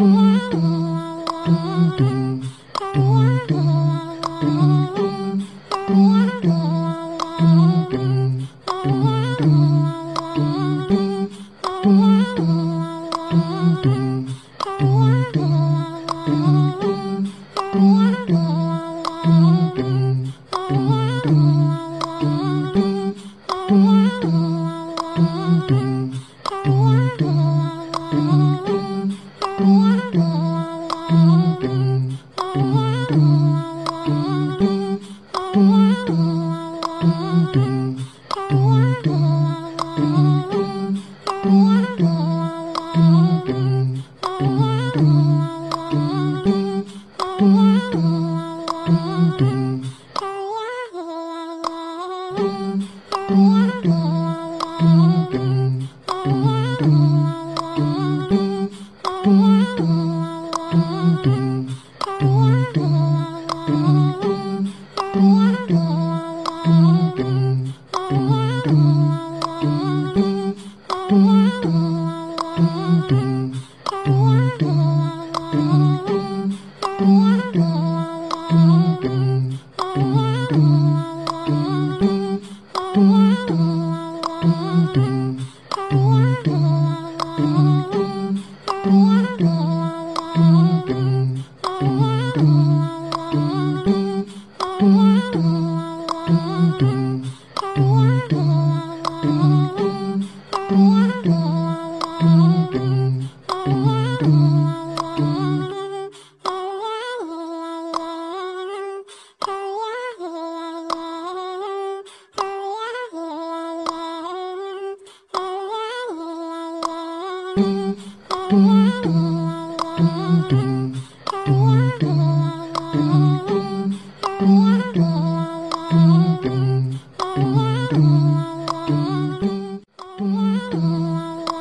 Dum dum dum dum Dum dum dum dum dum dum dum dum dum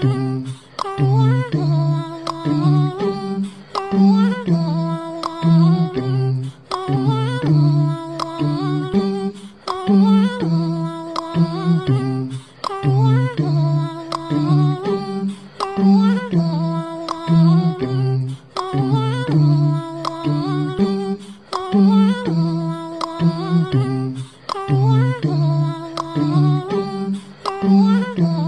Dum dum dum dum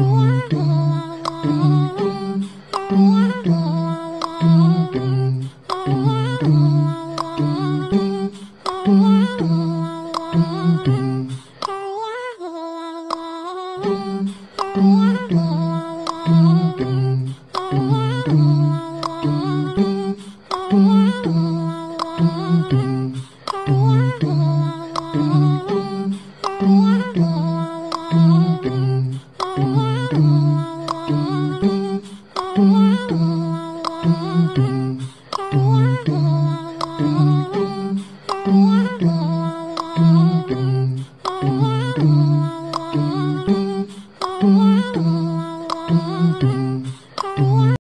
Wow. do.